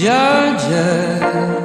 Georgia,